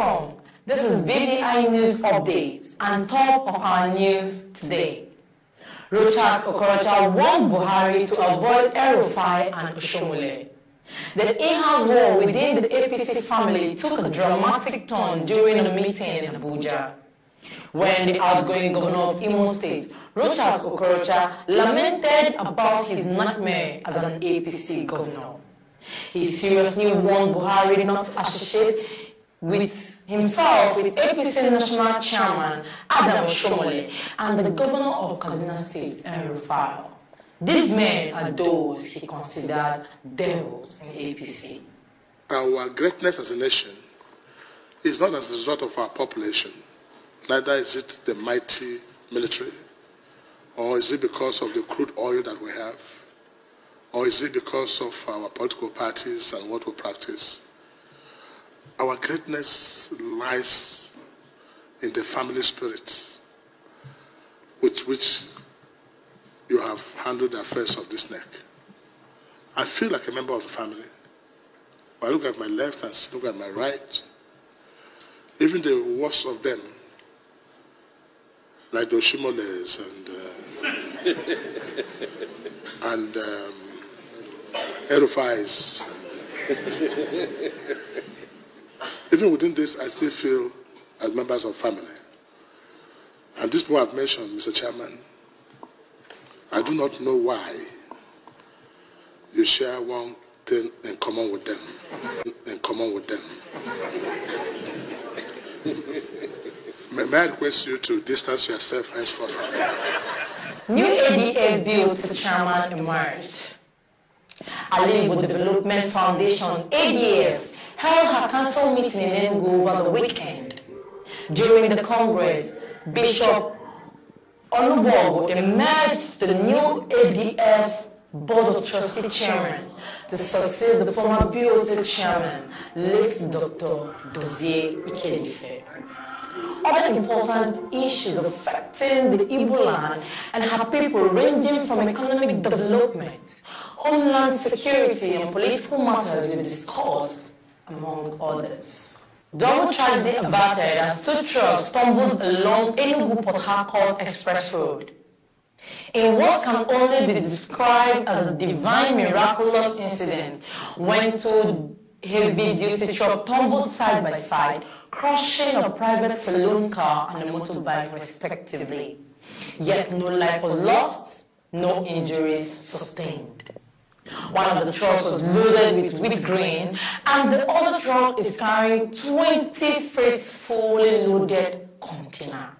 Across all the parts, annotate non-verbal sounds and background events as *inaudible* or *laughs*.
Welcome. This is BVI News Updates and top of our news today. Rochas Okorocha warned Buhari to avoid El-Rufai and Oshiomhole. The in-house war within the APC family took a dramatic turn during a meeting in Abuja. When the outgoing governor of Imo State, Rochas Okorocha, lamented about his nightmare as an APC governor. He seriously warned Buhari not to associate with himself with APC National Chairman Adam Oshiomhole and the Governor of Kaduna State, El-Rufai. These men are those he considered devils in APC. Our greatness as a nation is not as a result of our population, neither is it the mighty military, or is it because of the crude oil that we have, or is it because of our political parties and what we practice. Our greatness lies in the family spirit with which you have handled the affairs of this neck. I feel like a member of the family. I look at my left and look at my right, even the worst of them, like the Oshiomholes and uh, *laughs* and um. Even within this, I still feel as members of family. And this point I've mentioned, Mr. Chairman, I do not know why you share one thing in common with them. In common with them. *laughs* may, I request you to distance yourself henceforth? New ADF bill to chairman emerged. Alaigbo Development Foundation, ADF, held her council meeting in Enugu over the weekend. During the Congress, Bishop Onubogu emerged the new ADF Board of Trustee Chairman to succeed the former BOT Chairman, late Dr. Dozie Ikedife. Other important issues affecting the Igbo land and her people ranging from economic development, homeland security and political matters will be discussed, among others. Double tragedy averted as two trucks stumbled along Enugu Port Harcourt Express Road. In what can only be described as a divine miraculous incident, when two heavy-duty trucks tumbled side by side, crushing a private saloon car and a motorbike respectively. Yet no life was lost, no injuries sustained. One of the trucks was loaded with wheat grain, and the other truck is carrying 20 faithfully loaded containers.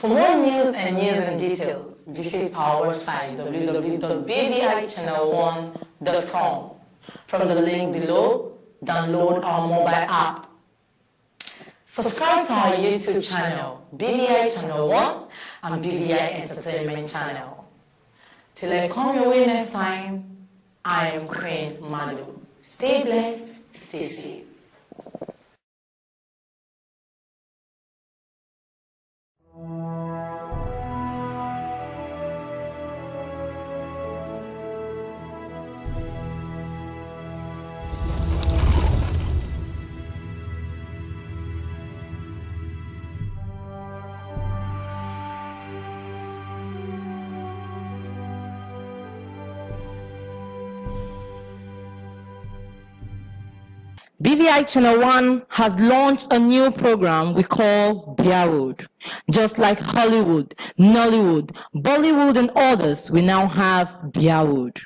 For more news and news and details, visit our website www.bvichannel1.com. From the link below, download our mobile app. Subscribe to our YouTube channel, BVI Channel 1 and BVI Entertainment Channel. Till I come your way next time, I am Queen Madu. Stay blessed, stay safe. BVI Channel 1 has launched a new program we call Bearwood. Just like Hollywood, Nollywood, Bollywood, and others, we now have Bearwood.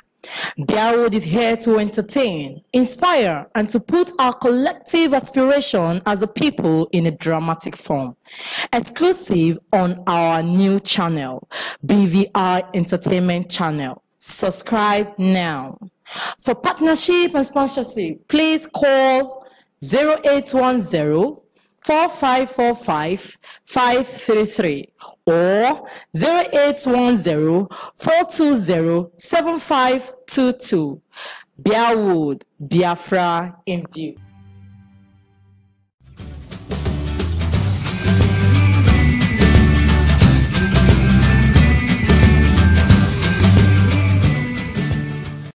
Bearwood is here to entertain, inspire, and to put our collective aspiration as a people in a dramatic form. Exclusive on our new channel, BVI Entertainment Channel. Subscribe now. For partnership and sponsorship, please call 0810 4545 533 or 0810 420 7522. Bearwood, Biafra, Indeed.